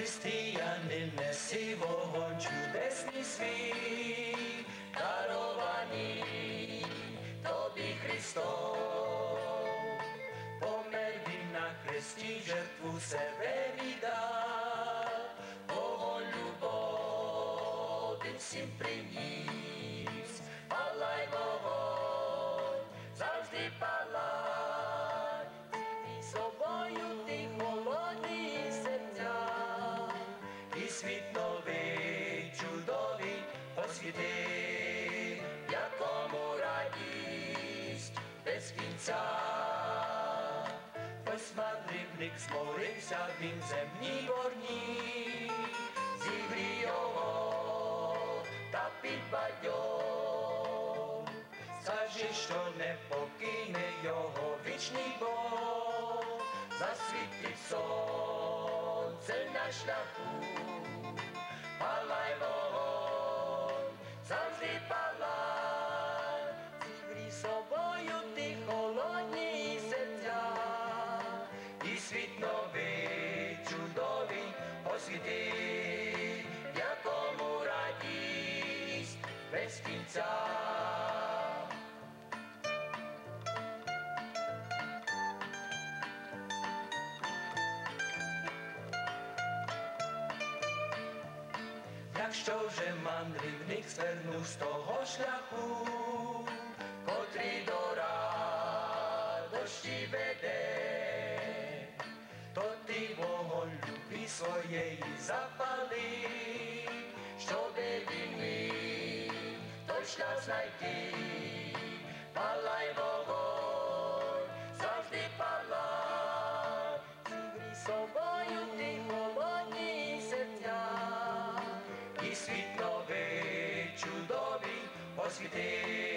Hristijanin nesi vohon čudesný svý, darovaný, to by Hristov. Pomerdi na kresti žrtvu se vydal, da ľubov, tým si pri. sadbin zemní vorní, zivriovo, tapit baďom. Sažiš to nepokyne jeho vičný bol, zasvítí slnce na šlachu. Palaj vohon, zavždy palaj освіти, в якому радість без кінця. Якщо вже мандрівник звернув з того шляху, Своєї запали, щоби міг той шлях знайти, палай вогонь, завжди палай, зігрій собою ти холодні серця, і світ новий, чудовий освіти,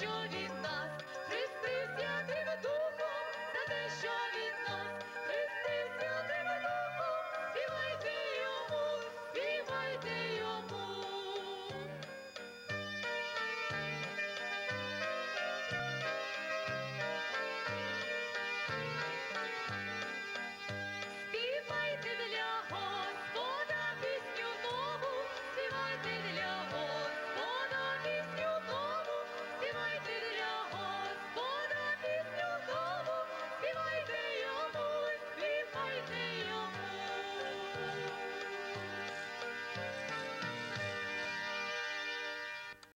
should it die?